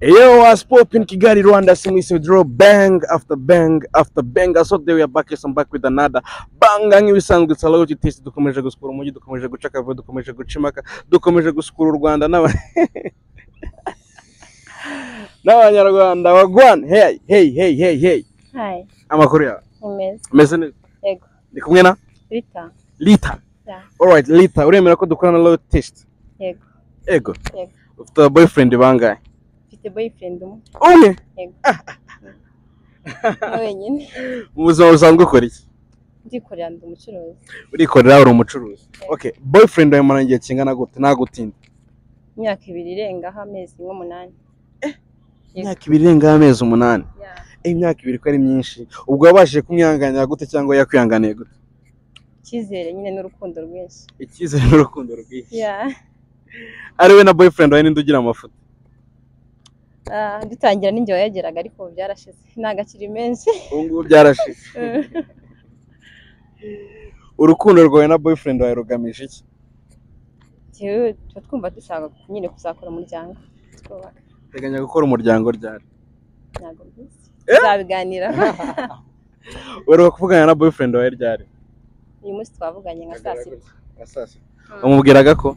Yo, what's poppin' Kigali, Rwanda? Simwisi draw bang after bang after bang. So they we are back, yes, I'm back with another bang. Nk'ibisanzwe Saloti Taste dukomeje gusukura umujyi, dukomeje guca akavuyo, dukomeje gucimaka, dukomeje gusukura u Rwanda n'aba n'abanyarwanda bagwan. Hey, hey, hey, hey, hey. Hi, Amakuru yawe imeze meze neza. yego Ndi kumwe na Rita Lita. ya Alright, Lita, uremera ko dukorana na Saloti Taste? yego Ego. yego Ufite boyfriend bangahe? Mfite boyfriend umwe. Umwe. yego. Ni wenyine. Mu buzima busanzwe ukora iki? ndikorera ndi umucuruzi. Urikorera uri umucuruzi. Okay boyfriend wawe mara igihe kingana gute? Nagutinda imyaka ibiri irengaho amezi nk'umunani Yego. imyaka ibiri irengaho amezi umunani. Eh, imyaka ibiri ko ari myinshi. Ubwo wabashije kumwihanganira gute cyangwa yakwihanganiye gute? Icyizere nyine n'urukundo rwinshi. Icyizere n'urukundo rwinshi. Ari we na boyfriend wawe ninde ugira amafoto Ah, dutangira n'ingihe wayageraga ariko ubu byarashize. Ntabwo akiri menshi. Ubu ngubu byarashize. Urukundo rwawe na boyfriend wawe rugamije iki? Tuba twumva dushaka nyine kuzakora umuryango. Twubaka. Teganya gukora umuryango ryari? Ntabwo mbizi. Eh? tuzabiganiraho uheruka kuvugana na boyfriend wawe ryari? Uyu munsi twavuganye nka saa sita. Nka saa sita. Wamubwiraga ko?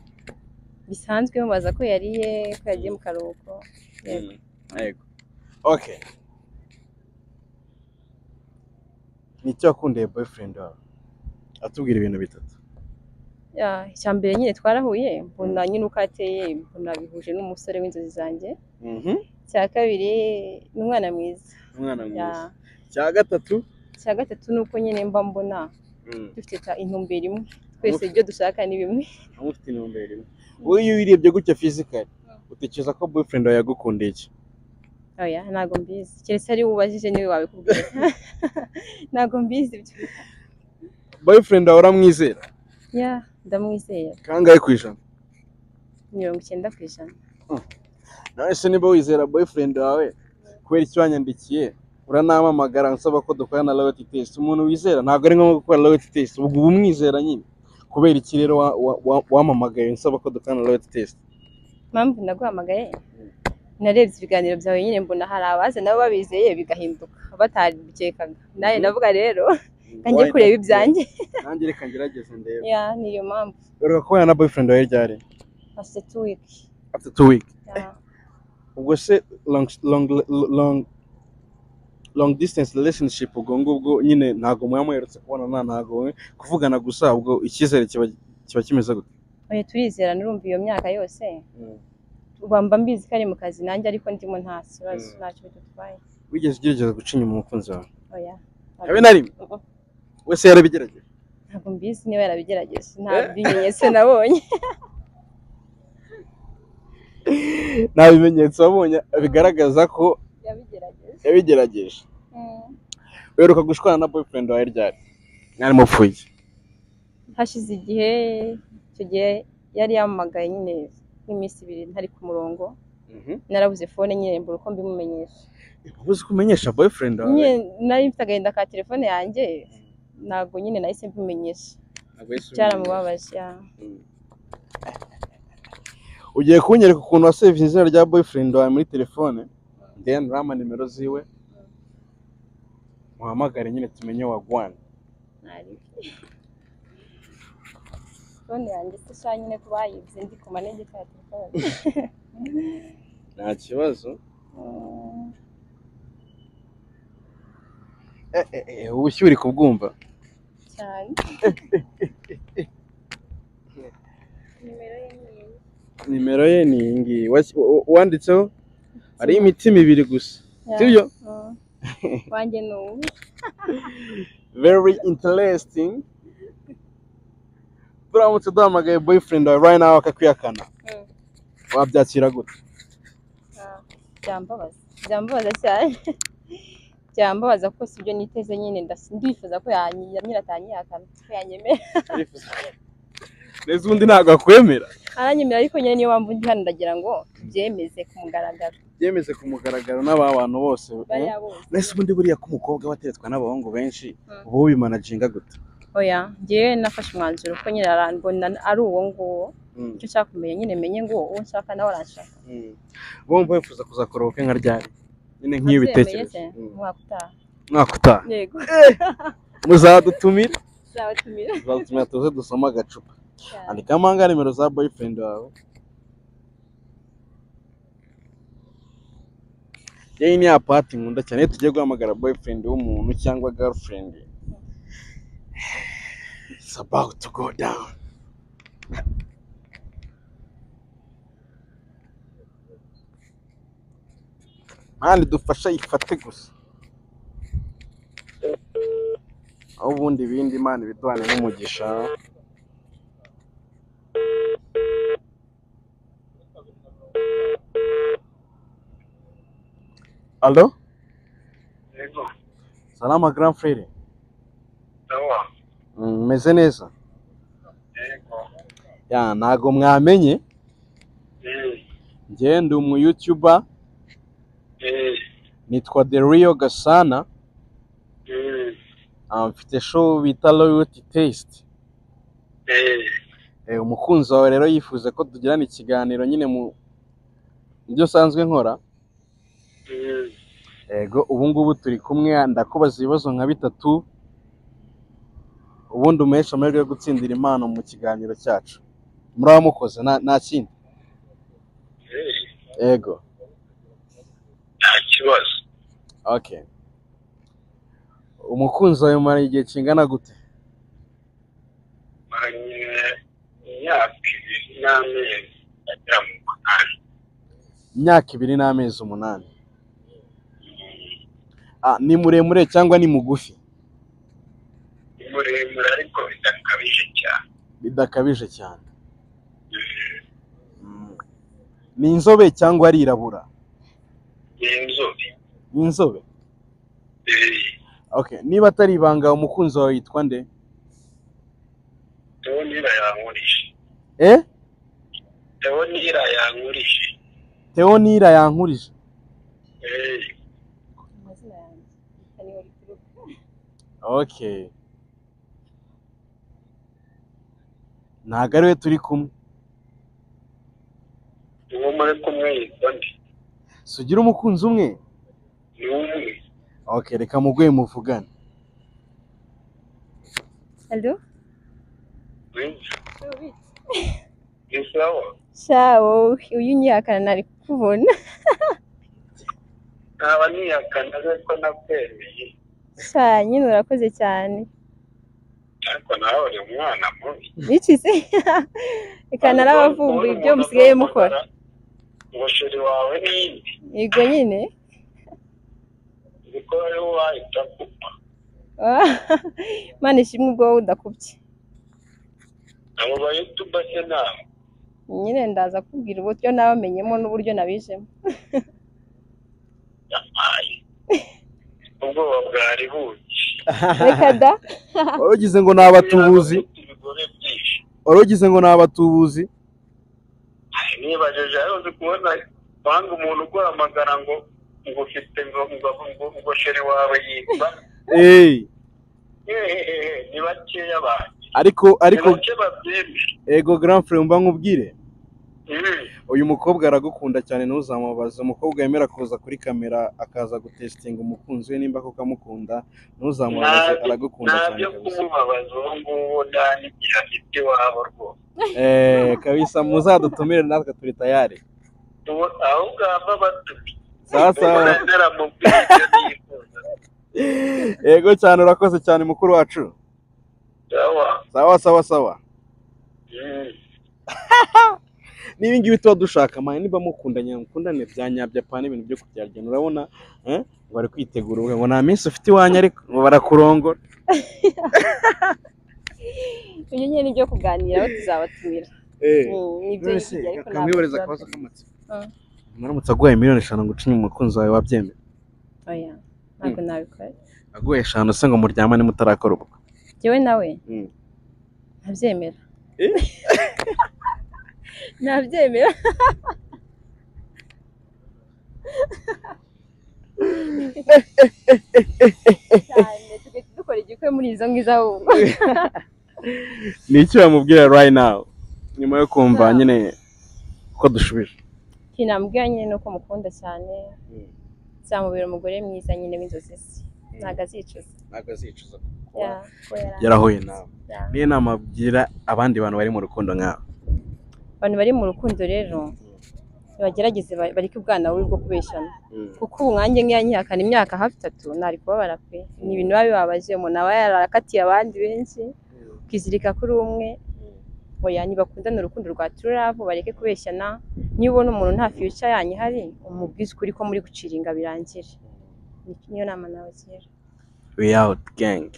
Bisanzwe mubaza ko yariye ko yagiye mu karuhuko. Okay ni icyo wakundiye boyfriend wawe? Atubwira ibintu bitatu. Ya, icya mbere nyine twarahuye mbona nyine uko ateye mbona bihuje n'umusore w'inzozi zanjye. Icya kabiri ni umwana mwiza. Umwana Ya, mwiza. Cya gatatu? Icya gatatu ni uko nyine mba mbona dufite ta- intumbero imwe. Twese ibyo dushaka ni bimwe. Amufite intumbero imwe. Wowe iyo uyirebye gutya fizikali utekereza ko boyfriend wawe yagukundiye iki? Oya ntabwo mbizi. Keretse ari ubajije ni we wabikubwira. Ntabwo mbizi. Boyfriend wawe uramwizera? Ya ndamwizera. Kangahe ku ijana? Mirongo icyenda ku ijana. Nawe se niba wizera boyfriend wawe kubera icyo wanyandikiye uranamamagara nsaba ko dukorana na loyalty test umuntu wizera ntabwo ari ngombwa gukora loyalty test ubwo uba umwizera nyine kubera iki rero wa- wa- wa- wampamagaye nsaba ko dukorana na loyalty test impamvu naguhamagaye narebye ibiganiro byawe nyine mbona hari abaza nabo babizeye bigahinduka. Batabikekaga nawe ndavuga rero kanjye kureba ibyanjye. Nanjye reka ngerageze ndebe. Ya niyo mpamvu. Uheruka kubana na boyfriend wawe ryari? Afite two weeks. After two weeks. Ya. ubwo se long long long long distance relationship ubwo ngubwo nyine ntabwo muba muherutse kubonana ntabwo kuvugana gusa ubwo icyizere kiba kiba kimeze gute? Oya turizerana urumva iyo myaka yose. Uba mba mbizi ko ari mu kazi nanjye ariko ndimo nta kibazo Mm. ntacyo bidutwaye wigeze ugerageza guca inyuma umukunzi wawe? Oya habe na rimwe? Uh-uh. wese yarabigerageje? Ntabwo mbizi niba yarabigerageje. Nta bimenyetso nabonye. Nta bimenyetso wabonye bigaragaza ko yabigerageje. yabigerageje. Mm. uheruka gushwana na boyfriend wawe ryari? Mwari mupfuye. Hashize igihe icyo gihe yari yampamagaye nyine nk'iminsi ibiri ntari ku murongo. Narabuze fone nyine mbura uko mbimumenyesha. Ubuze kumenyesha boyfriend wawe? Nari mfite agahinda ka telefone yanjye ntabwo nyine nahise mbimenyesha. Byaramubabaje ya. ugiye kunyereka ukuntu wasevinze izina rya boyfriend wawe muri telefone? Then urama nimero ziwe. Muhamagare nyine tumenye wagwana Nari- fone yanjye se sha nyine kuba yibye ndi ku manegeka ya telefone. Nta kibazo. Mm, eh, eh, eh, ubushyu uri kubwumva? Cyane. Nimero ye ni iyi. ngiyi. Wanditseho? Hariho imitima ibiri gusa. Sibyo Mm. wanjye ni ubu. Very interesting. Turamutse duhamagaye boyfriend wawe right now akakwihakana Mm. wabyakira gute Ah, byambabaza byambabaza cyane byambabaza ko si ibyo niteze nyine. Ndifuza ko yanyi- nyine atanyihakana. Ko yanyemera neza ubundi ntabwo akwemera. Aranyemera ariko nyine niyo mpamvu ndi hano ndagira ngo tubyemeze ku mugaragaro. Byemeze ku mugaragaro n'aba bantu bose bose. Nese ubundi buriya ko umukobwa wateretswe n'abahungu benshi Mm. uba ubimanaginga gute? Oya njyewe nafashe umwanzuro ko nyine arambona ari uwo nguwo. Mm. icyo ushaka kumenya nyine menye ngo uwo nshaka nawe aranshaka. Mm. wumva wifuza kuzakora ubukwe nka ryari? Nyine nk'iyo se, Mm. umwaka utaha. Mwaka utaha. Yego. Muzadutumira? Zabatumira tuzadutumira tuze dusome agacupa. Andikamo ahangaha nimero za boyfriend wawe. Yewe ni ya pati nkunda cyane. Iyo tugiye guhamagara boyfriend w'umuntu cyangwa girlfriend. It's about to go down. Mani dufasha yifate gusa aho ubundi ibindi imana ibiduhane n'umugisha alo? Salama grand frere. Mm, meze neza ntago mwamenye njye ndi umu youtuber. Eh, nitwa real gasana Ah, mfite show bita loyalty taste. Eh, umukunzi wawe rero yifuza ko tugirana ikiganiro nyine mu byo usanzwe nkora. Eh, yego ubu ngubu turi kumwe ndakubaza ibibazo nka bitatu. Ubundi umuhesha amahirwe yo gutsindira impano mu kiganiro cyacu. Muraba mukoze nta kindi? Eh, yego. Nta kibazo. okay umukunzi wawe mumara igihe kingana gute? Imyaka ibiri n'amezi agera mu munani. imyaka ibiri n'amezi umunani. Ah, ni muremure cyangwa ni mugufi? Muremure ariko bidakabije cyane. bidakabije cyane. Mm. ni inzobe cyangwa arirabura? Ni inzobe. ni inzobe? Eh, okay niba atari ibanga umukunzi wawe yitwa nde? Teonira yankurije. eh Teonira yankurije. Theonira yankurije. Eh, amazina yanjye ariho rituruka okay ntabwo ari we turi kumwe uwo muri kumwe yitwa nde? sugira umukunzi umwe Ni umwe. okay reka muguye muvugane alo Ni- Ni sawa. wowe uyu unyihakana nari kukubona Naba niyakana ko nakwemeye. sha nyine urakoze cyane ariko nawe uri umwana mubi. Iki se reka narabavumbuye ibyo musigaye mukora. ngo sheri wawe n'indi. Yego nyine. Niko rero wahita kupa Ah, Imana ishimwe ubwo wowe udakubye. Abo bayutuba se nawe. Nyine ndaza kubwira uburyo nabamenyemo n'uburyo nabijemo. Ubwoba bwari buki reka da. wari ugize ngo ni abatubuzi? Wari ugize ngo ni abatubuzi? Nibajije. Aho uzi kubona wanga umuntu uguhamagara ngo ngo ufite ngo ngo ngo ngo sheri wawe yitwa. Ni bakeya banjye ariko ariko ego grand frère mba nkubwire. Mm. Uyu mukobwa aragukunda cyane ntuzamubaze. Umukobwa wemera kuza kuri kamera akaza gutesitinga umukunzi we nimba koko amukunda ntuzamubaze aragukunda cyane ntabyo kumubabaza. Uwo nguwo nta n'igihe afite iwabo rwose. Eh kabisa muzadutumire natwe turi tayari. Ahubwo hava batubi sawa sawa yego cyane urakoze cyane mukuru wacu. Sawa. Sawa sawa sawa. Mm. niba ngibi tuba dushaka mani niba mukundanye mukundane bya nyabyo apana ibintu byo kubyaragena urabona eh, ngo bari kwitegura ubukwe ngo nta minsi ufite iwanyu ariko ngo barakurongora. Ibyo nyine ni ibyo kuganiraho tuzabatumira. Eh, kamwiboreza ntabwo akabazo k'amatsiko. Ah. naramutse aguhaye miliyoni eshanu ngo ucinye umukunzi wawe wabyemera oya ntabwo nabikora. Aguhaye eshanu se ngo muryamane mutarakora ubukwe. Njyewe nawe Mm. ntabyemera Eh? ntabyemera dukora igikwe muri izo ngizo ahubwo ni iki bamubwira right now nyuma yo kumva nyine ko dushubije. Ikintu namubwira nyine ni uko mukunda cyane. Zamubera umugore mwiza nyine w'inzozi ze. Ntabwo azicuza. Ntabwo azicuza. Yari- yarahuye nawe. Niyo nama abwira abandi bantu bari mu rukundo nkawe abantu bari mu rukundo rero bagerageze ba- bareke ubwana bubi bwo kubeshyana kuko ubu nkanjye nk'iyo nkihakana imyaka hafi itatu ntari kubabara pe. Ni ibintu biba bibabaje umuntu aba yarakatiye abandi benshi ukizirika kuri umwe. Oya ntibakundane urukundo rwa turabo bareke kubeshyana niba ubona umuntu nta future yanyu ihari umubwize ukuri ko muri guciringa birangire. Ni- niyo nama nabagira we out gang.